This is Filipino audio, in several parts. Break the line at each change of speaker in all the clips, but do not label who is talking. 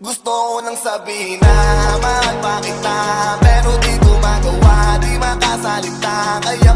Gusto ko nang sabihin na mahal pa kita Pero di ko magawa, di makasalita. Kaya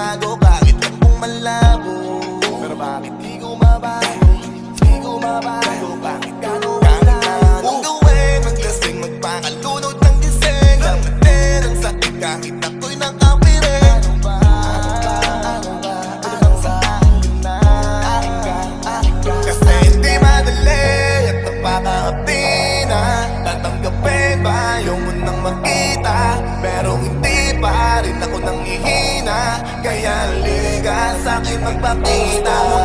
Bakit lang kung malabo? Pero bakit di ko mabago? Di ko mabago ako nang ihina Kaya liga sa akin magpakita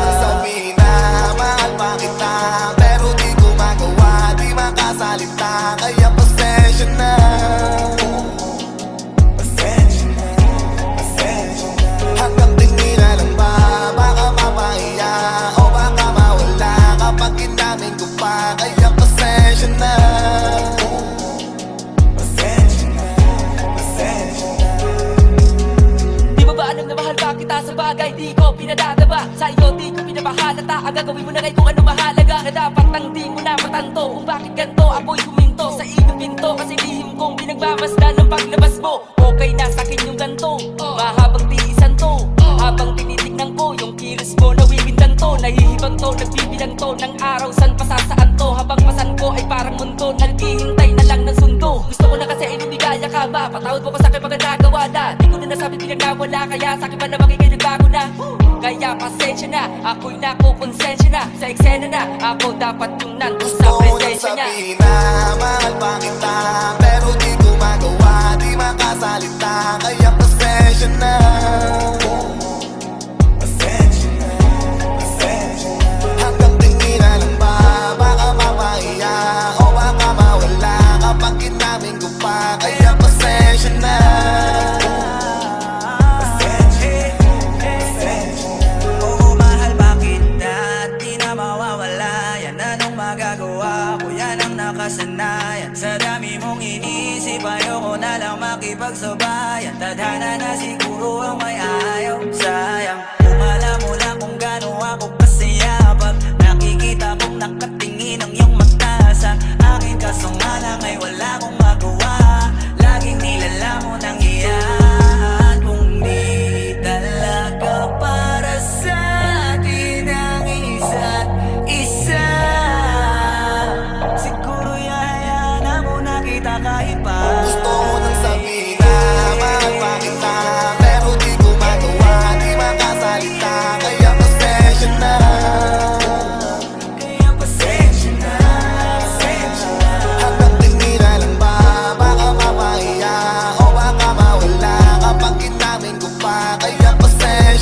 sa bagay Di ko pinadadaba. Sa iyo di ko pinapahalata Ang gagawin mo na kay kung ano mahalaga. Na dapat nang di mo na matanto. Kung bakit ganito ako'y huminto Sa iyong pinto. Kasi lihim kong pinagmamasdan ng paglabas mo. Okay na sa'kin yung ganto. Mahabang tiisan to. Habang tinitignan ko Yung kilos mo nawibindan to. Nahihibang to Nagbibilang to. Ng araw san pasasaan to? Habang pasan ko ay parang mundo. Naghihintay na lang ng sundo. Gusto ko na kasi ay lumigaya ka ba? Patawad mo ko sa'kin pag nagawa na. Di ko na nasabi pinagnawala Kaya naman ikay nagbago na Kaya pasensya na Ako'y nakukonsensya na. Sa eksena na Ako dapat yung nandun sa
Gusto
presensya niya.
sabihin na mahal pa kita Pero di ko magawa, di makasalita. Kaya pasensya na
Ayoko na lang makipagsabayan Tadhana na siguro ang may ayaw. Sayang. Kung alam mo lang kung gaano ako kasaya Pag nakikita kong nakatingin ang iyong mata Sa akin kaso nga lang ay wala